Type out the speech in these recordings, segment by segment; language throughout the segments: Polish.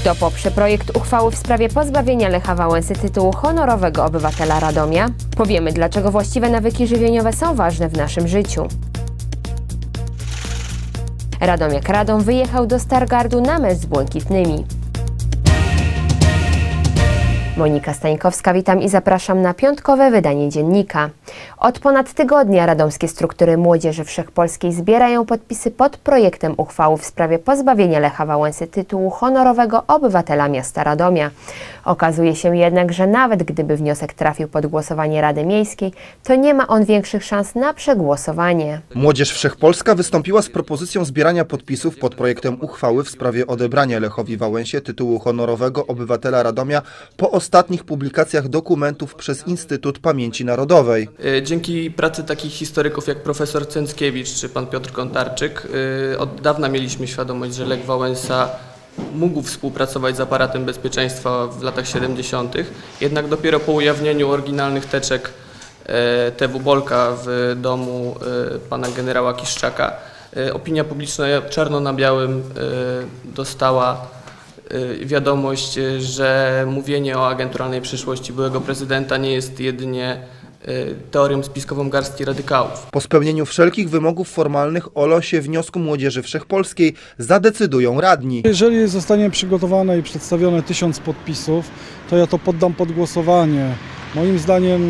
Kto poprze projekt uchwały w sprawie pozbawienia Lecha Wałęsy tytułu honorowego obywatela Radomia? Powiemy, dlaczego właściwe nawyki żywieniowe są ważne w naszym życiu. Radomiak Radom wyjechał do Stargardu na mecz z Błękitnymi. Monika Stańkowska, witam i zapraszam na piątkowe wydanie dziennika. Od ponad tygodnia radomskie struktury młodzieży wszechpolskiej zbierają podpisy pod projektem uchwały w sprawie pozbawienia Lecha Wałęsy tytułu honorowego obywatela miasta Radomia. Okazuje się jednak, że nawet gdyby wniosek trafił pod głosowanie Rady Miejskiej, to nie ma on większych szans na przegłosowanie. Młodzież Wszechpolska wystąpiła z propozycją zbierania podpisów pod projektem uchwały w sprawie odebrania Lechowi Wałęsie tytułu honorowego obywatela Radomia po ostatnich publikacjach dokumentów przez Instytut Pamięci Narodowej. Y, Dzięki pracy takich historyków jak profesor Cęckiewicz czy pan Piotr Kontarczyk y, od dawna mieliśmy świadomość, że Lech Wałęsa mógł współpracować z aparatem bezpieczeństwa w latach 70., jednak dopiero po ujawnieniu oryginalnych teczek y, TW Bolka w domu pana generała Kiszczaka opinia publiczna czarno na białym dostała wiadomość, y, że mówienie o agenturalnej przyszłości byłego prezydenta nie jest jedynie y, teorią spiskową garstki radykałów. Po spełnieniu wszelkich wymogów formalnych o losie wniosku Młodzieży Wszechpolskiej zadecydują radni. Jeżeli zostanie przygotowane i przedstawione tysiąc podpisów, to ja to poddam pod głosowanie. Moim zdaniem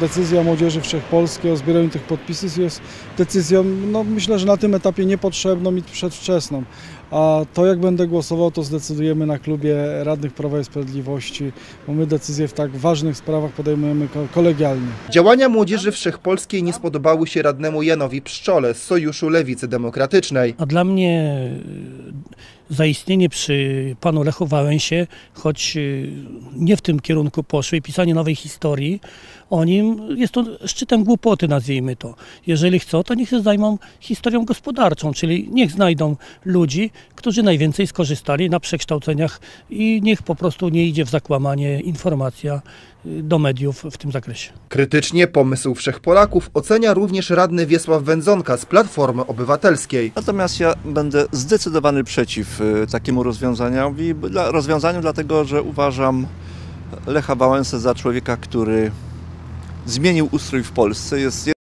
decyzja Młodzieży Wszechpolskiej o zbieraniu tych podpisów jest decyzją, no myślę, że na tym etapie niepotrzebną i przedwczesną. A to jak będę głosował, to zdecydujemy na klubie radnych Prawa i Sprawiedliwości, bo my decyzje w tak ważnych sprawach podejmujemy ko- kolegialnie. Działania Młodzieży Wszechpolskiej nie spodobały się radnemu Janowi Pszczole z Sojuszu Lewicy Demokratycznej. A dla mnie y, zaistnienie przy panu Lechu Wałęsie, choć y, nie w tym kierunku poszło i pisanie nowej historii o nim, jest to szczytem głupoty, nazwijmy to. Jeżeli chcą, to niech się zajmą historią gospodarczą, czyli niech znajdą ludzi, którzy najwięcej skorzystali na przekształceniach i niech po prostu nie idzie w zakłamanie informacja y, do mediów w tym zakresie. Krytycznie pomysł Wszechpolaków ocenia również radny Wiesław Wędzonka z Platformy Obywatelskiej. Natomiast ja będę zdecydowany przeciw y, takiemu rozwiązaniowi, rozwiązaniu, dlatego że uważam Lecha Wałęsę za człowieka, który zmienił ustrój w Polsce. Jest